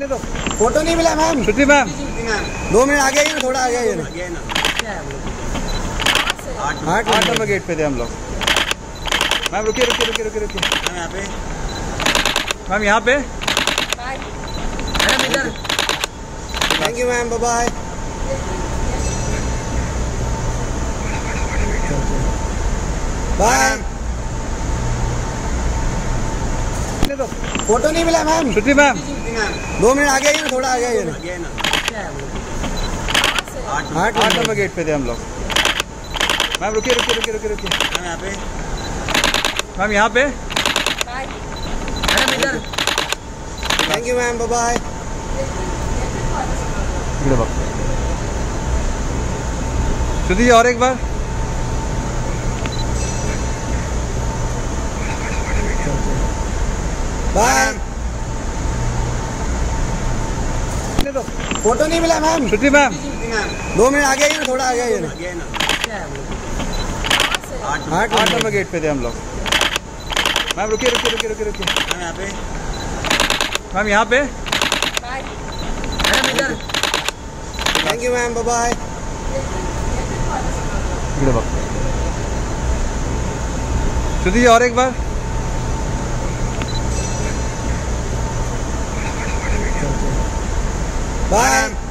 Photo नहीं मिला ma'am? Shruti ma'am. दो मिनट आगे आइए थोड़ा आगे आइए आठ आठ नंबर गेट पे थे हम लोग। मैम रुकिए रुकिए रुकिए रुकिए रुकिए। यहाँ पे। मैम यहाँ पे? Thank you ma'am bye bye photo नहीं मिला मैम श्रुति मैम। दो मिनट आगे आइए ना थोड़ा आगे आइए ना। आठ आठ नंबर गेट पे थे हम लोग। मैम रुकिए रुकिए रुकिए रुकिए रुकिए। यहाँ पे। मैम यहाँ पे? Thank you ma'am bye Shruti ji और एक बार। बाय दो फ़ोटो नहीं मिला मैम? श्रुति मैम। दो मिनट आगे आइए थोड़ा आगे आइए आठ आठ नंबर गेट पे थे हम लोग। मैम रुकिए रुकिए रुकिए रुकिए रुकिए। यहाँ पे। मैम यहाँ पे। Thank you ma'am bye Shruti ji और एक बार। बाय